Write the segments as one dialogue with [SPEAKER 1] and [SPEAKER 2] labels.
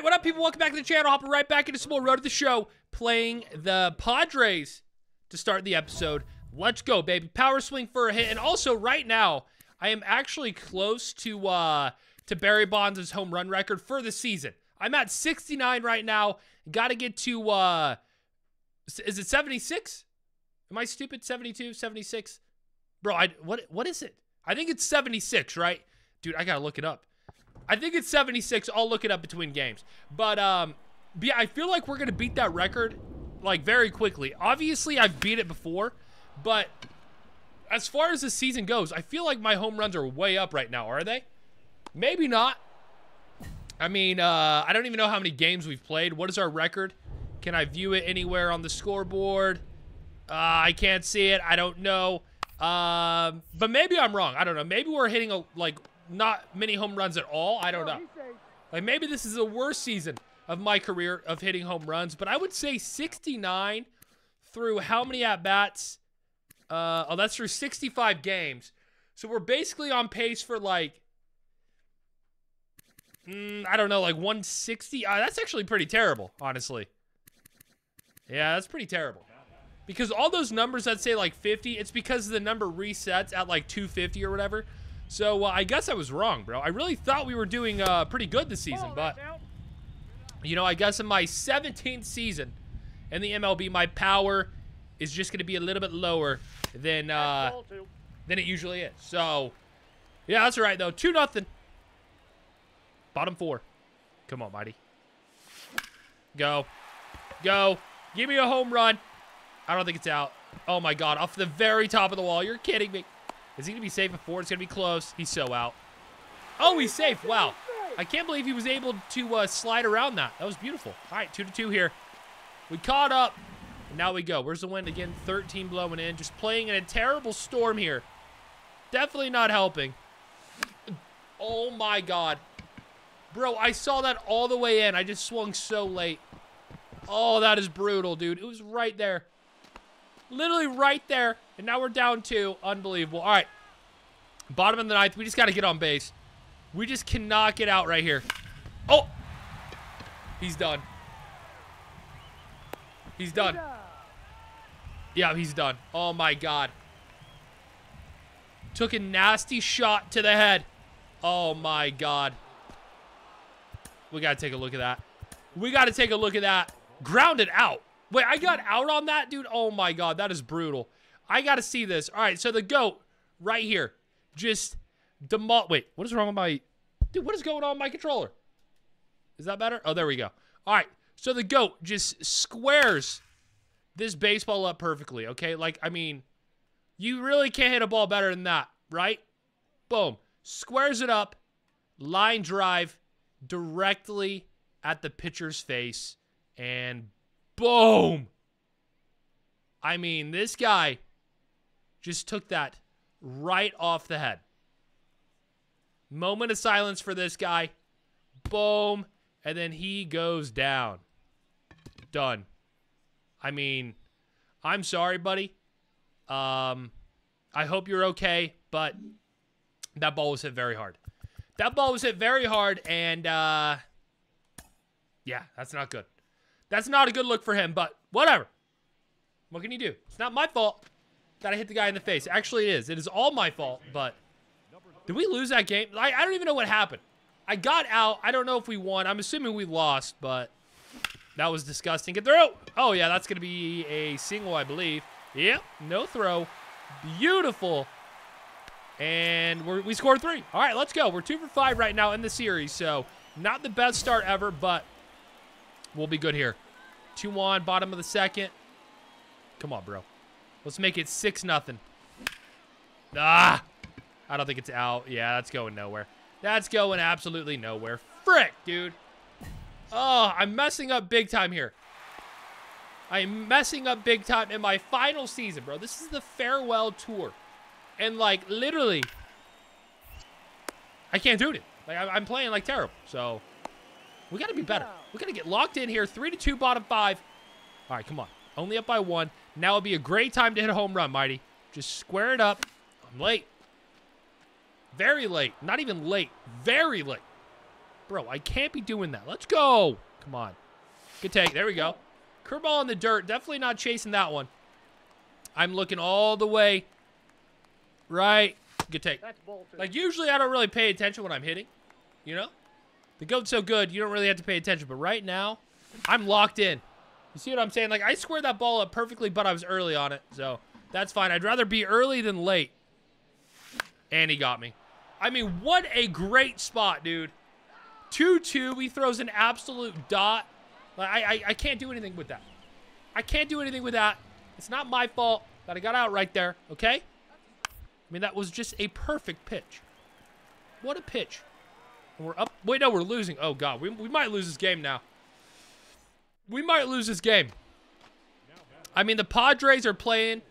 [SPEAKER 1] right, what up, people? Welcome back to the channel. Hopping right back into some more Road to the Show, playing the Padres to start the episode. Let's go, baby. Power swing for a hit. And also, right now, I am actually close to uh, to Barry Bonds' home run record for the season. I'm at 69 right now. Got to get to, uh, is it 76? Am I stupid? 72, 76? Bro, I, what what is it? I think it's 76, right? Dude, I got to look it up. I think it's 76. I'll look it up between games. But, um, yeah, I feel like we're going to beat that record, like, very quickly. Obviously, I've beat it before, but as far as the season goes, I feel like my home runs are way up right now, are they? Maybe not. I mean, uh, I don't even know how many games we've played. What is our record? Can I view it anywhere on the scoreboard? Uh, I can't see it. I don't know. Um, but maybe I'm wrong. I don't know. Maybe we're hitting a like not many home runs at all. I don't know. Like maybe this is the worst season of my career of hitting home runs. But I would say 69 through how many at bats? Uh, oh, that's through 65 games. So we're basically on pace for like Mm, I don't know, like 160. Uh, that's actually pretty terrible, honestly. Yeah, that's pretty terrible. Because all those numbers that say like 50, it's because the number resets at like 250 or whatever. So uh, I guess I was wrong, bro. I really thought we were doing uh, pretty good this season, but you know, I guess in my 17th season in the MLB, my power is just going to be a little bit lower than uh, than it usually is. So yeah, that's all right though. Two nothing. Bottom four. Come on, Mighty. Go. Go. Give me a home run. I don't think it's out. Oh, my God. Off the very top of the wall. You're kidding me. Is he going to be safe four? It's going to be close. He's so out. Oh, he's safe. Wow. I can't believe he was able to uh, slide around that. That was beautiful. All right, two to two here. We caught up. And now we go. Where's the wind again? 13 blowing in. Just playing in a terrible storm here. Definitely not helping. Oh, my God. Bro, I saw that all the way in. I just swung so late. Oh, that is brutal, dude. It was right there. Literally right there. And now we're down two. Unbelievable. All right. Bottom of the ninth. We just got to get on base. We just cannot get out right here. Oh! He's done. He's done. Yeah, he's done. Oh, my God. Took a nasty shot to the head. Oh, my God. We got to take a look at that. We got to take a look at that. Grounded out. Wait, I got out on that, dude? Oh, my God. That is brutal. I got to see this. All right, so the GOAT right here. Just demol... Wait, what is wrong with my... Dude, what is going on with my controller? Is that better? Oh, there we go. All right, so the GOAT just squares this baseball up perfectly, okay? Like, I mean, you really can't hit a ball better than that, right? Boom. Squares it up. Line drive directly at the pitcher's face, and boom. I mean, this guy just took that right off the head. Moment of silence for this guy. Boom. And then he goes down. Done. I mean, I'm sorry, buddy. Um, I hope you're okay, but that ball was hit very hard. That ball was hit very hard, and uh, yeah, that's not good. That's not a good look for him, but whatever. What can you do? It's not my fault that I hit the guy in the face. Actually, it is. It is all my fault, but did we lose that game? I, I don't even know what happened. I got out. I don't know if we won. I'm assuming we lost, but that was disgusting. Get through. Oh, yeah, that's going to be a single, I believe. Yep, no throw. Beautiful and we scored three. All right, let's go. We're two for five right now in the series, so not the best start ever, but we'll be good here. Two on, bottom of the second. Come on, bro. Let's make it six nothing. Ah, I don't think it's out. Yeah, that's going nowhere. That's going absolutely nowhere. Frick, dude. Oh, I'm messing up big time here. I am messing up big time in my final season, bro. This is the farewell tour. And, like, literally, I can't do it. Like, I'm playing, like, terrible. So, we got to be better. We got to get locked in here. Three to two, bottom five. All right, come on. Only up by one. Now would be a great time to hit a home run, Mighty. Just square it up. I'm late. Very late. Not even late. Very late. Bro, I can't be doing that. Let's go. Come on. Good take. There we go. Curveball in the dirt. Definitely not chasing that one. I'm looking all the way. Right. Good take. Like, usually I don't really pay attention when I'm hitting. You know? The goat's so good, you don't really have to pay attention. But right now, I'm locked in. You see what I'm saying? Like, I squared that ball up perfectly, but I was early on it. So, that's fine. I'd rather be early than late. And he got me. I mean, what a great spot, dude. 2-2. He throws an absolute dot. Like, I, I, I can't do anything with that. I can't do anything with that. It's not my fault that I got out right there, okay? I mean, that was just a perfect pitch. What a pitch. We're up. Wait, no, we're losing. Oh, God. We, we might lose this game now. We might lose this game. I mean, the Padres are playing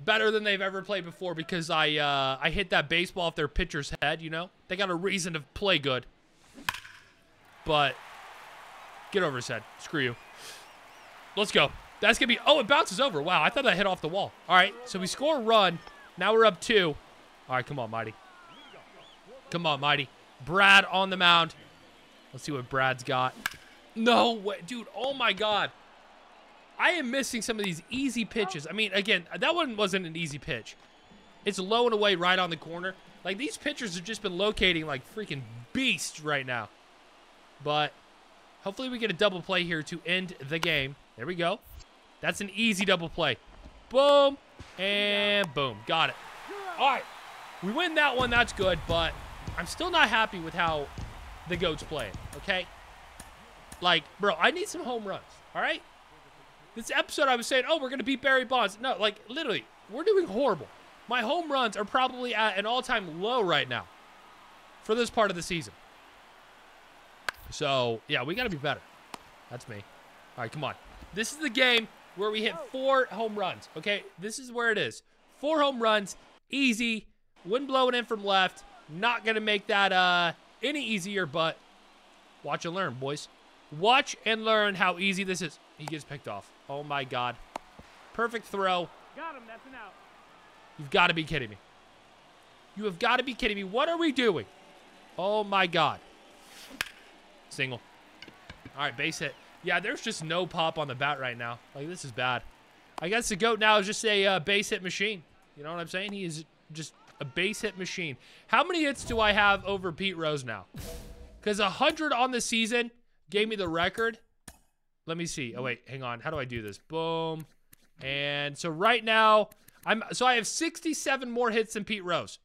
[SPEAKER 1] better than they've ever played before because I uh, I hit that baseball off their pitcher's head, you know? They got a reason to play good. But get over his head. Screw you. Let's go. That's going to be... Oh, it bounces over. Wow, I thought that hit off the wall. All right, so we score a run. Now we're up two. All right, come on, Mighty. Come on, Mighty. Brad on the mound. Let's see what Brad's got. No way. Dude, oh my God. I am missing some of these easy pitches. I mean, again, that one wasn't an easy pitch. It's low and away right on the corner. Like, these pitchers have just been locating like freaking beasts right now. But hopefully we get a double play here to end the game. There we go. That's an easy double play. Boom. And boom. Got it. All right. We win that one. That's good. But I'm still not happy with how the GOAT's playing. Okay? Like, bro, I need some home runs. All right? This episode, I was saying, oh, we're to beat Barry Bonds. No, like, literally, we're doing horrible. My home runs are probably at an all-time low right now for this part of the season. So, yeah, we got to be better. That's me. All right, come on. This is the game where we hit four home runs, okay? This is where it is. Four home runs, easy. Wind blowing in from left. Not to make that uh, any easier, but watch and learn, boys. Watch and learn how easy this is. He gets picked off. Oh, my God. Perfect throw.
[SPEAKER 2] Got him. That's an out.
[SPEAKER 1] You've got to be kidding me. You have got to be kidding me. What are we doing? Oh, my God. Single. All right, base hit. Yeah, there's just no pop on the bat right now. Like, this is bad. I guess the GOAT now is just a uh, base hit machine. You know what I'm saying? He is just a base hit machine. How many hits do I have over Pete Rose now? Because 100 on the season gave me the record. Let me see. Oh, wait. Hang on. How do I do this? Boom. And so right now, I'm so I have 67 more hits than Pete Rose.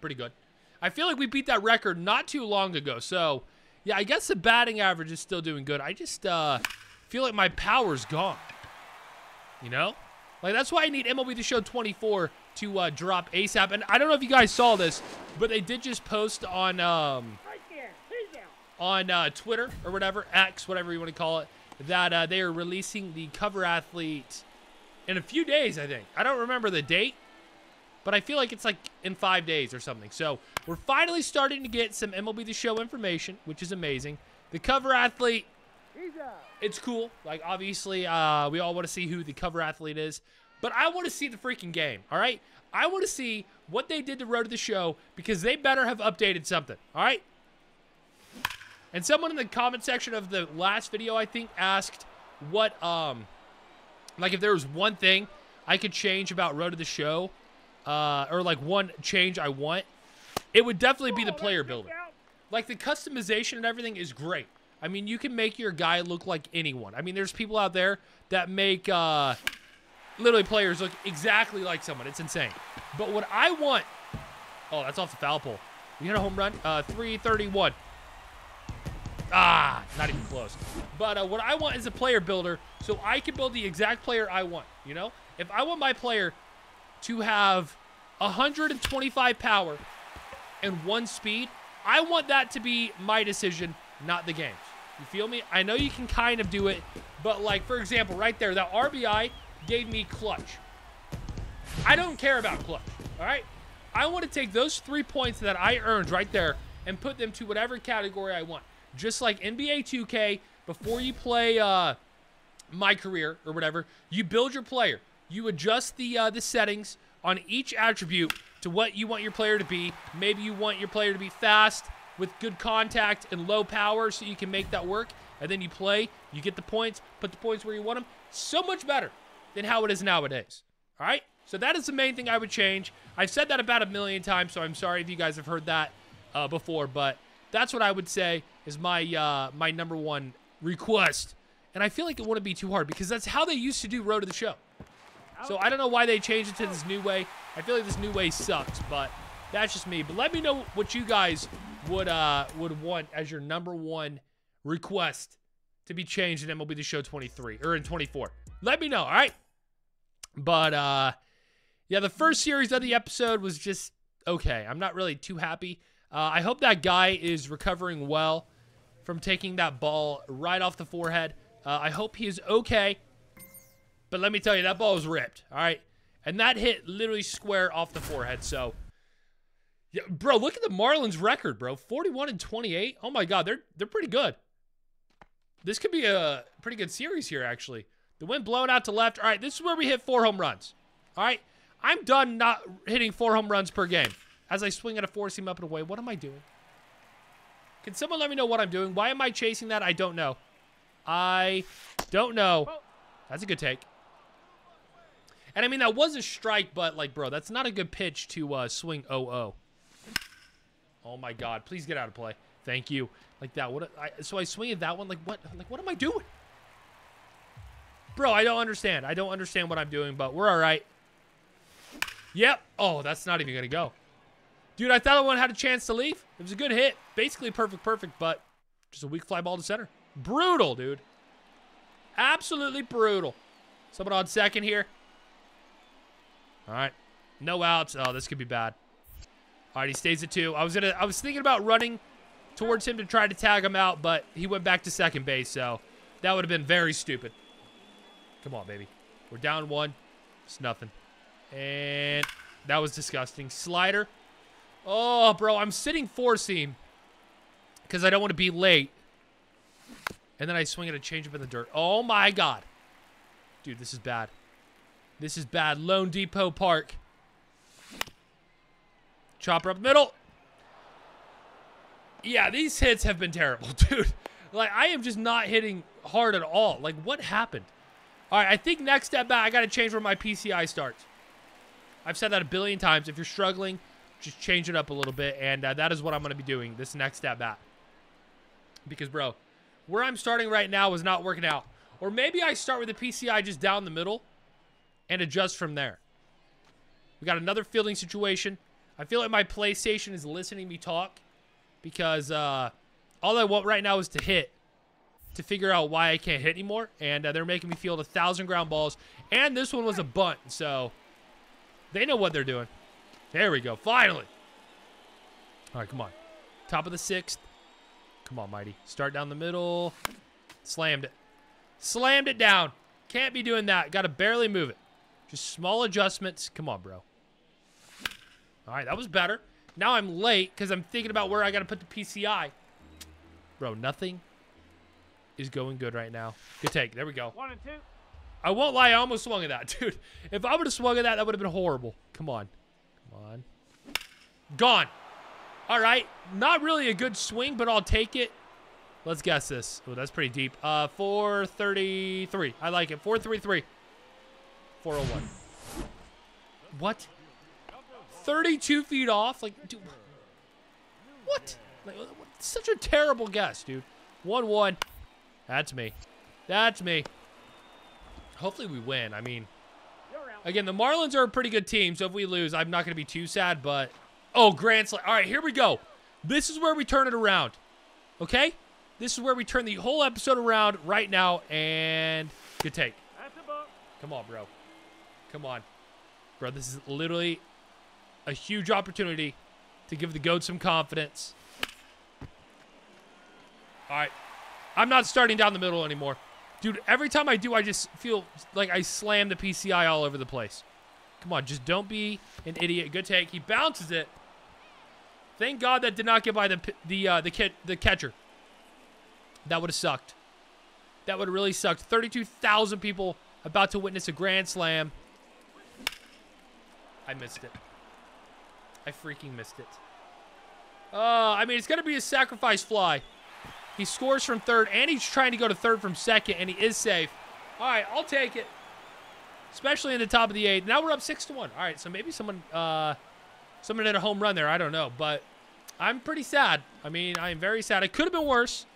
[SPEAKER 1] Pretty good. I feel like we beat that record not too long ago. So, yeah, I guess the batting average is still doing good. I just uh, feel like my power's gone. You know? Like, that's why I need MLB The Show 24 to uh, drop ASAP. And I don't know if you guys saw this, but they did just post on um,
[SPEAKER 2] Right there. He's out.
[SPEAKER 1] On uh, Twitter or whatever, X, whatever you want to call it, that uh, they are releasing the cover athlete in a few days, I think. I don't remember the date, but I feel like it's like in five days or something. So we're finally starting to get some MLB The Show information, which is amazing. The cover athlete, it's cool. Like, obviously, uh, we all want to see who the cover athlete is. But I want to see the freaking game, all right? I want to see what they did to Road to the Show because they better have updated something, all right? And someone in the comment section of the last video, I think, asked what, um, like if there was one thing I could change about Road to the Show, uh, or like one change I want, it would definitely be the player builder. Like the customization and everything is great. I mean, you can make your guy look like anyone. I mean, there's people out there that make uh, literally players look exactly like someone. It's insane. But what I want, oh, that's off the foul pole. We hit a home run. Uh, 331. Ah, not even close. But uh, what I want is a player builder so I can build the exact player I want. You know, if I want my player to have 125 power and one speed, I want that to be my decision, not the game's. You feel me? I know you can kind of do it, but like for example, right there, that RBI gave me clutch. I don't care about clutch. All right, I want to take those three points that I earned right there and put them to whatever category I want. Just like NBA 2K, before you play uh, my career or whatever, you build your player. You adjust the uh, the settings on each attribute to what you want your player to be. Maybe you want your player to be fast, with good contact and low power so you can make that work. And then you play, you get the points, put the points where you want them. So much better than how it is nowadays. All right? So that is the main thing I would change. I've said that about a million times, so I'm sorry if you guys have heard that uh, before, but that's what I would say is my uh, my number one request. And I feel like it wouldn't be too hard because that's how they used to do Road to the Show. So I don't know why they changed it to this new way. I feel like this new way sucks, but that's just me. But let me know what you guys would uh would want as your number one request to be changed in MLB The Show 23 or in 24. Let me know, all right? But uh yeah, the first series of the episode was just okay. I'm not really too happy. Uh, I hope that guy is recovering well from taking that ball right off the forehead. Uh, I hope he is okay. But let me tell you, that ball was ripped. All right. And that hit literally square off the forehead. So, yeah, bro, look at the Marlins record, bro. 41 and 28. Oh my God, they're they're pretty good. This could be a pretty good series here, actually. The wind blowing out to left. All right, this is where we hit four home runs. All right. I'm done not hitting four home runs per game. As I swing at a four seam up and away, what am I doing? Can someone let me know what I'm doing? Why am I chasing that? I don't know. I don't know. That's a good take. And I mean, that was a strike, but like, bro, that's not a good pitch to uh, swing 0-0. Oh my God! Please get out of play. Thank you. Like that. What? I, so I swing at that one. Like what? Like what am I doing? Bro, I don't understand. I don't understand what I'm doing, but we're all right. Yep. Oh, that's not even gonna go. Dude, I thought that one had a chance to leave. It was a good hit. Basically perfect, perfect, but just a weak fly ball to center. Brutal, dude. Absolutely brutal. Someone on second here. All right. No outs. Oh, this could be bad. All right, he stays at two. I was gonna I was thinking about running towards him to try to tag him out, but he went back to second base, so that would have been very stupid. Come on, baby. We're down one. It's nothing. And that was disgusting. Slider. Oh, bro, I'm sitting four seam because I don't want to be late. And then I swing at a changeup in the dirt. Oh, my God. Dude, this is bad. This is bad. loanDepot Park. Chopper up middle. Yeah, these hits have been terrible, dude. Like, I am just not hitting hard at all. Like, what happened? All right, I think next step back, I got to change where my PCI starts. I've said that a billion times. If you're struggling, just change it up a little bit. And uh, that is what I'm going to be doing this next step back. Because, bro, where I'm starting right now is not working out. Or maybe I start with the PCI just down the middle and adjust from there. We got another fielding situation. I feel like my PlayStation is listening me talk because uh, all I want right now is to hit to figure out why I can't hit anymore. And uh, they're making me field a thousand ground balls. And this one was a bunt, so they know what they're doing. There we go. Finally. All right, come on. Top of the sixth. Come on, Mighty. Start down the middle. Slammed it. Slammed it down. Can't be doing that. Got to barely move it. Just small adjustments. Come on, bro. All right, that was better. Now I'm late because I'm thinking about where I got to put the PCI. Bro, nothing is going good right now. Good take. There we go.
[SPEAKER 2] One and two.
[SPEAKER 1] I won't lie. I almost swung at that, dude. If I would have swung at that, that would have been horrible. Come on. Come on. Gone. All right. Not really a good swing, but I'll take it. Let's guess this. Oh, that's pretty deep. Uh, 433. I like it. 433. 401. What? 32 feet off? Like, dude. What? Like, such a terrible guess, dude. 1 1. That's me. That's me. Hopefully we win. I mean, again, the Marlins are a pretty good team, so if we lose, I'm not going to be too sad, but... Oh, Grand Slam. All right, here we go. This is where we turn it around. Okay? This is where we turn the whole episode around right now, and good take.
[SPEAKER 2] That's a book.
[SPEAKER 1] Come on, bro. Come on. Bro, this is literally a huge opportunity to give the GOAT some confidence. All right. I'm not starting down the middle anymore. Dude, every time I do, I just feel like I slam the PCI all over the place. Come on, just don't be an idiot. Good take. He bounces it. Thank God that did not get by the the uh, the the catcher. That would have sucked. That would have really sucked. 32,000 people about to witness a grand slam. I missed it. I freaking missed it. Uh, I mean, it's going to be a sacrifice fly. He scores from third, and he's trying to go to third from second, and he is safe. All right, I'll take it. Especially in the top of the eighth. Now we're up six to one. All right, so maybe someone, uh, someone hit a home run there. I don't know, but I'm pretty sad. I mean, I am very sad. It could have been worse.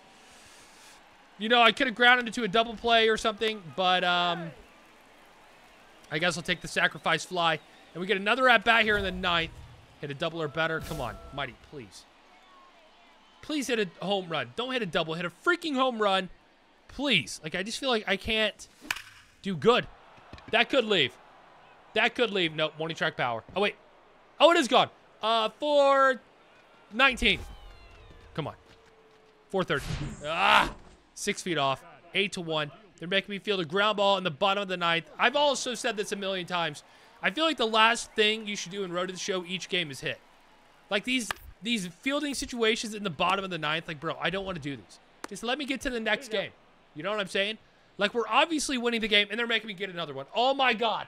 [SPEAKER 1] You know, I could have grounded into a double play or something, but um, I guess I'll take the sacrifice fly. And we get another at bat here in the ninth. Hit a double or better. Come on, Mighty, please. Please hit a home run. Don't hit a double. Hit a freaking home run. Please. Like, I just feel like I can't do good. That could leave. That could leave. Nope, warning track power. Oh, wait. Oh, it is gone. Uh, 419. Come on. 430. Ah! Six feet off. Eight to one. They're making me feel the ground ball in the bottom of the ninth. I've also said this a million times. I feel like the last thing you should do in Road to the Show each game is hit. Like these these fielding situations in the bottom of the ninth, like, bro, I don't want to do these. Just let me get to the next game. You know what I'm saying? Like, we're obviously winning the game, and they're making me get another one. Oh, my God.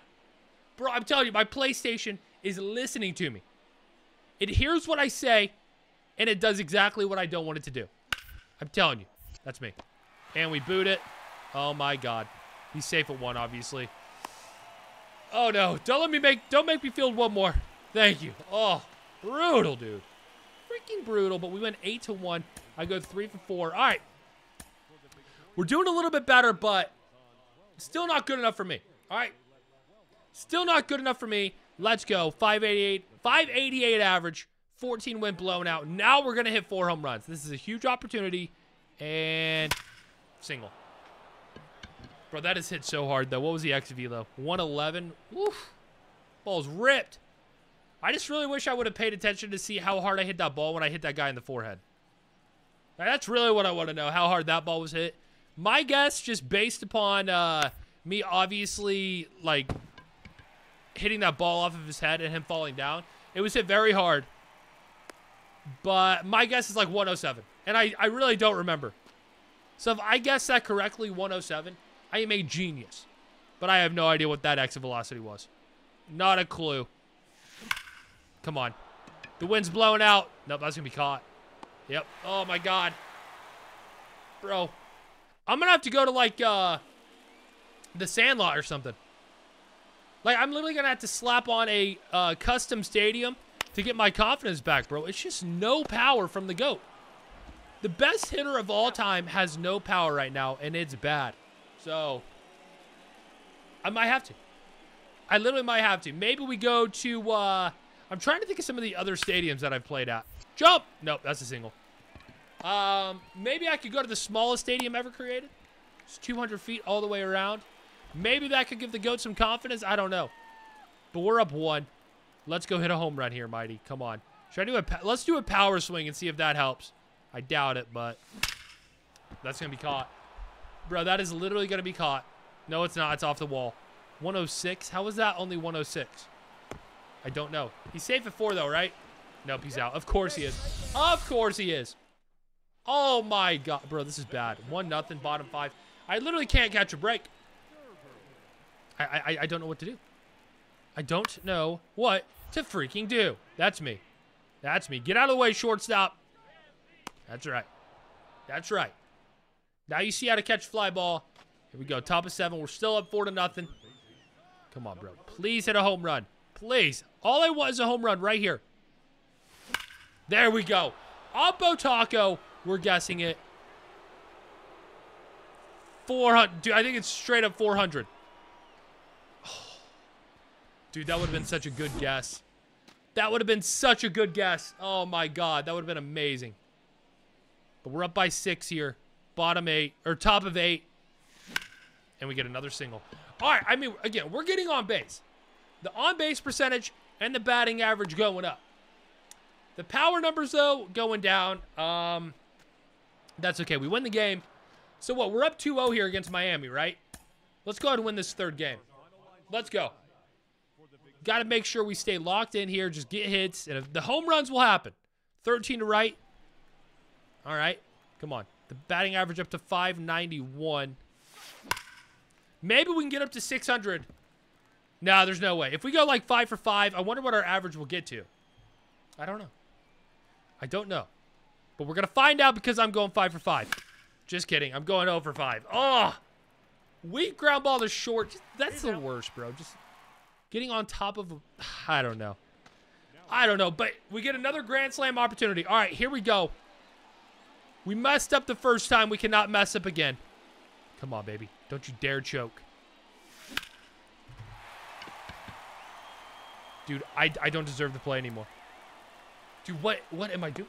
[SPEAKER 1] Bro, I'm telling you, my PlayStation is listening to me. It hears what I say, and it does exactly what I don't want it to do. I'm telling you. That's me. And we boot it. Oh, my God. He's safe at one, obviously. Oh, no. Don't let me make... Don't make me field one more. Thank you. Oh, brutal, dude freaking brutal, but we went 8 to 1. I go 3 for 4. All right. We're doing a little bit better, but still not good enough for me. All right. Still not good enough for me. Let's go. 588. 588 average. 14 win blown out. Now we're going to hit four home runs. This is a huge opportunity. And single. Bro, that is hit so hard, though. What was the XV, though? 111. Oof. Ball's ripped. I just really wish I would have paid attention to see how hard I hit that ball when I hit that guy in the forehead. That's really what I want to know, how hard that ball was hit. My guess, just based upon uh, me obviously, like, hitting that ball off of his head and him falling down, it was hit very hard. But my guess is like 107. And I, I really don't remember. So if I guess that correctly, 107, I am a genius. But I have no idea what that exit velocity was. Not a clue. Come on. The wind's blowing out. Nope, that's going to be caught. Yep. Oh, my God. Bro. I'm going to have to go to, like, uh, the Sandlot or something. Like, I'm literally going to have to slap on a uh, custom stadium to get my confidence back, bro. It's just no power from the GOAT. The best hitter of all time has no power right now, and it's bad. So, I might have to. I literally might have to. Maybe we go to, uh, I'm trying to think of some of the other stadiums that I've played at. Jump! Nope, that's a single. Um, maybe I could go to the smallest stadium ever created. It's 200 feet all the way around. Maybe that could give the GOAT some confidence. I don't know. But we're up one. Let's go hit a home run here, Mighty. Come on. Should I do a let's do a power swing and see if that helps. I doubt it, but that's going to be caught. Bro, that is literally going to be caught. No, it's not. It's off the wall. 106? How was that only 106? I don't know. He's safe at four, though, right? Nope, he's out. Of course he is. Of course he is. Oh, my God. Bro, this is bad. One nothing, bottom five. I literally can't catch a break. I, I, I don't know what to do. I don't know what to freaking do. That's me. That's me. Get out of the way, shortstop. That's right. That's right. Now you see how to catch fly ball. Here we go. Top of seven. We're still up four to nothing. Come on, bro. Please hit a home run. Please. All I want is a home run right here. There we go. Oppo Taco. We're guessing it. 400. Dude, I think it's straight up 400. Dude, that would have been such a good guess. That would have been such a good guess. Oh, my God. That would have been amazing. But we're up by six here. Bottom eight. Or top of eight. And we get another single. All right. I mean, again, we're getting on base. The on base percentage and the batting average going up. The power numbers, though, going down. Um, that's okay. We win the game. So what? We're up 2-0 here against Miami, right? Let's go ahead and win this third game. Let's go. Got to make sure we stay locked in here. Just get hits. And the home runs will happen. 13 to right. All right. Come on. The batting average up to 591. Maybe we can get up to 600 no, there's no way. If we go like five for five, I wonder what our average will get to. I don't know. I don't know. But we're going to find out because I'm going 5 for 5. Just kidding. I'm going 0 for 5. Oh! Weak ground ball to short. That's the worst, bro. Just getting on top of I don't know. I don't know, but we get another Grand Slam opportunity. All right, here we go. We messed up the first time. We cannot mess up again. Come on, baby. Don't you dare choke. Dude, I, I don't deserve to play anymore. Dude, what what am I doing?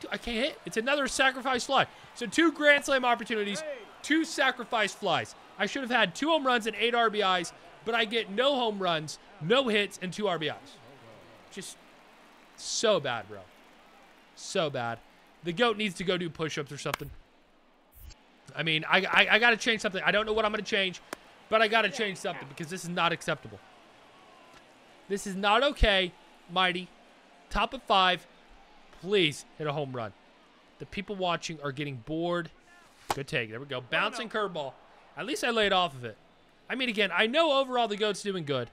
[SPEAKER 1] Dude, I can't hit. It's another sacrifice fly. So two Grand Slam opportunities, two sacrifice flies. I should have had two home runs and eight RBIs, but I get no home runs, no hits, and two RBIs. Just so bad, bro. So bad. The goat needs to go do push-ups or something. I mean, I, I, I got to change something. I don't know what I'm going to change, but I got to change something because this is not acceptable. This is not okay, Mighty. Top of five. Please hit a home run. The people watching are getting bored. Good take. There we go. Bouncing curveball. At least I laid off of it. I mean, again, I know overall the GOAT's doing good.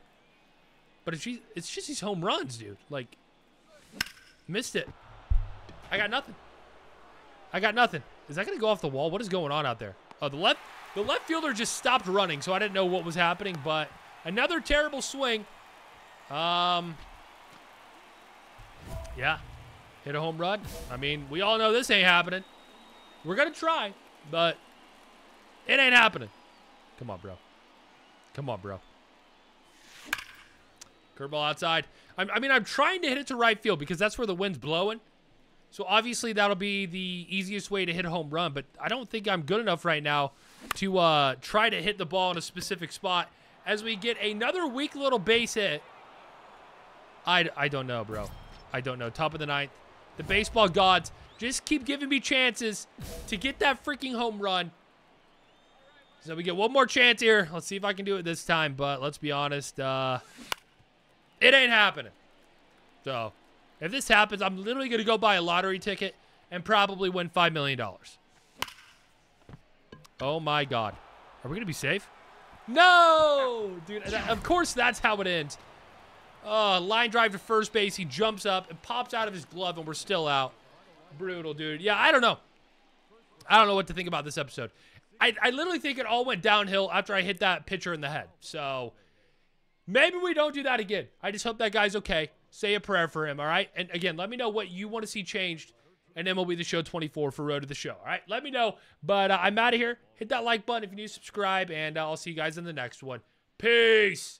[SPEAKER 1] But it's just, it's just these home runs, dude. Like, missed it. I got nothing. I got nothing. Is that going to go off the wall? What is going on out there? Oh, the left the left fielder just stopped running, so I didn't know what was happening. But another terrible swing. Um, yeah, hit a home run. I mean, we all know this ain't happening. We're gonna try, but it ain't happening. Come on, bro. Come on, bro. Curveball outside. I'm, I mean, I'm trying to hit it to right field because that's where the wind's blowing. So obviously that'll be the easiest way to hit a home run, but I don't think I'm good enough right now to uh, try to hit the ball in a specific spot as we get another weak little base hit. I, I don't know, bro. I don't know. Top of the ninth. The baseball gods just keep giving me chances to get that freaking home run. So we get one more chance here. Let's see if I can do it this time, but let's be honest. Uh, it ain't happening. So if this happens, I'm literally going to go buy a lottery ticket and probably win $5 million. Oh my God. Are we going to be safe? No! Dude, of course that's how it ends. Oh, line drive to first base. He jumps up and pops out of his glove, and we're still out. Brutal, dude. Yeah, I don't know. I don't know what to think about this episode. I, I literally think it all went downhill after I hit that pitcher in the head. So maybe we don't do that again. I just hope that guy's okay. Say a prayer for him, all right? And again, let me know what you want to see changed. And MLB The Show 24 for Road to the Show, all right? Let me know. But uh, I'm out of here. Hit that like button if you need to subscribe, and uh, I'll see you guys in the next one. Peace.